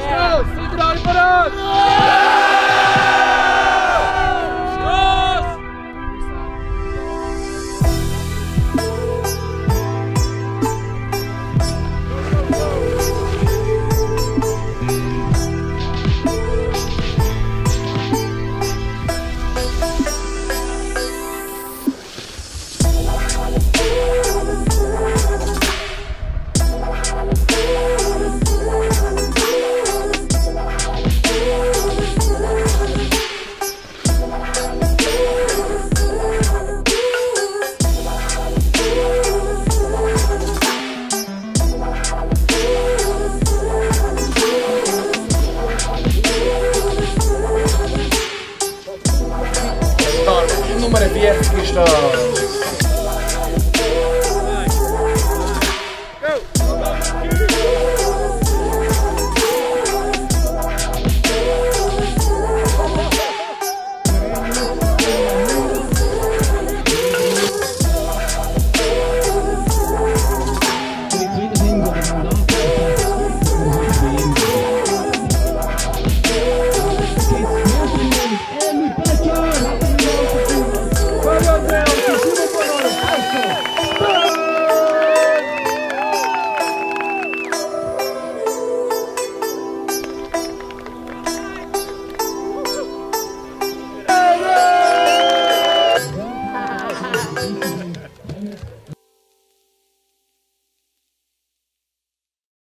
Let's go! Sit down! número é viernes está.